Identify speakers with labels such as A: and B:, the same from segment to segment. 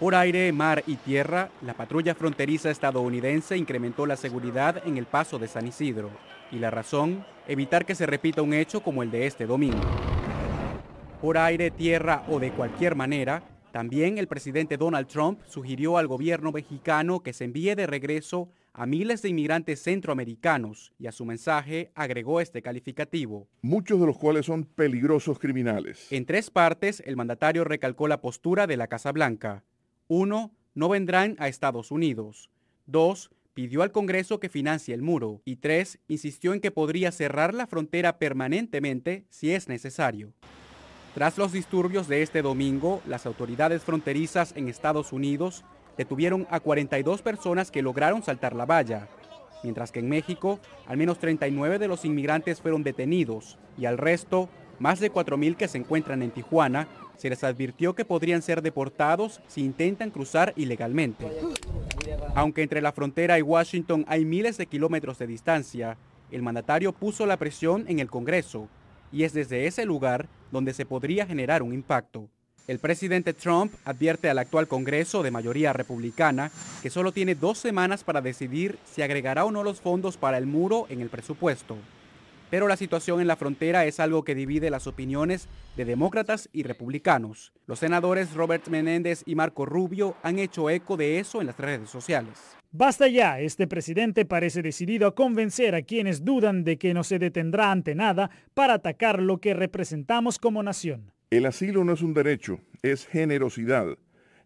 A: Por aire, mar y tierra, la patrulla fronteriza estadounidense incrementó la seguridad en el paso de San Isidro. Y la razón, evitar que se repita un hecho como el de este domingo. Por aire, tierra o de cualquier manera, también el presidente Donald Trump sugirió al gobierno mexicano que se envíe de regreso a miles de inmigrantes centroamericanos y a su mensaje agregó este calificativo.
B: Muchos de los cuales son peligrosos criminales.
A: En tres partes, el mandatario recalcó la postura de la Casa Blanca. Uno, no vendrán a Estados Unidos. Dos, pidió al Congreso que financie el muro. Y tres, insistió en que podría cerrar la frontera permanentemente si es necesario. Tras los disturbios de este domingo, las autoridades fronterizas en Estados Unidos detuvieron a 42 personas que lograron saltar la valla, mientras que en México al menos 39 de los inmigrantes fueron detenidos y al resto, más de 4.000 que se encuentran en Tijuana, se les advirtió que podrían ser deportados si intentan cruzar ilegalmente. Aunque entre la frontera y Washington hay miles de kilómetros de distancia, el mandatario puso la presión en el Congreso y es desde ese lugar donde se podría generar un impacto. El presidente Trump advierte al actual Congreso de mayoría republicana que solo tiene dos semanas para decidir si agregará o no los fondos para el muro en el presupuesto. Pero la situación en la frontera es algo que divide las opiniones de demócratas y republicanos. Los senadores Robert Menéndez y Marco Rubio han hecho eco de eso en las redes sociales.
C: Basta ya, este presidente parece decidido a convencer a quienes dudan de que no se detendrá ante nada para atacar lo que representamos como nación.
B: El asilo no es un derecho, es generosidad.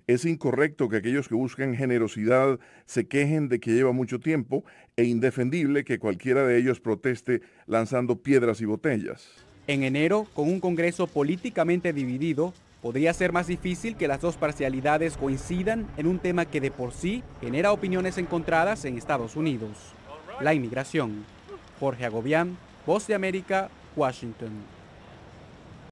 B: Es incorrecto que aquellos que buscan generosidad se quejen de que lleva mucho tiempo e indefendible que cualquiera de ellos proteste lanzando piedras y botellas.
A: En enero, con un Congreso políticamente dividido, podría ser más difícil que las dos parcialidades coincidan en un tema que de por sí genera opiniones encontradas en Estados Unidos, la inmigración. Jorge Agobián, Voz de América, Washington.